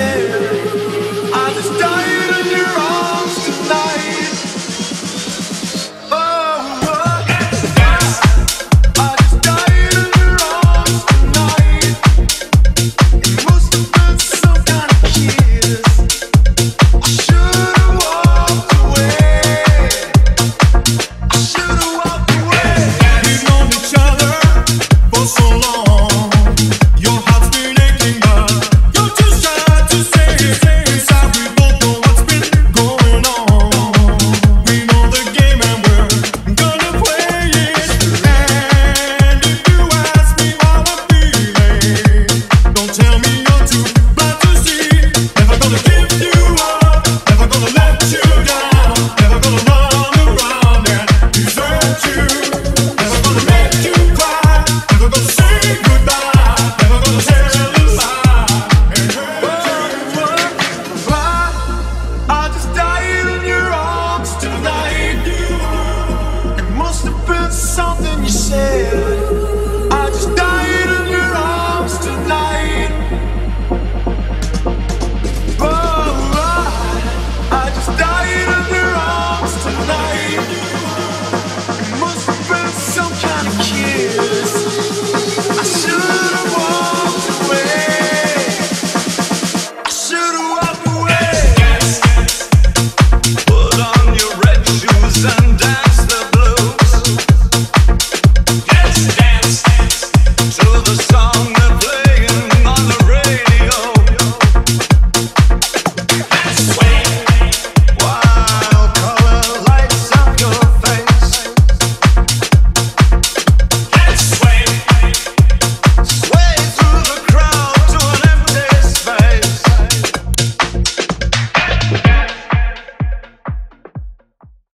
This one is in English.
Yeah.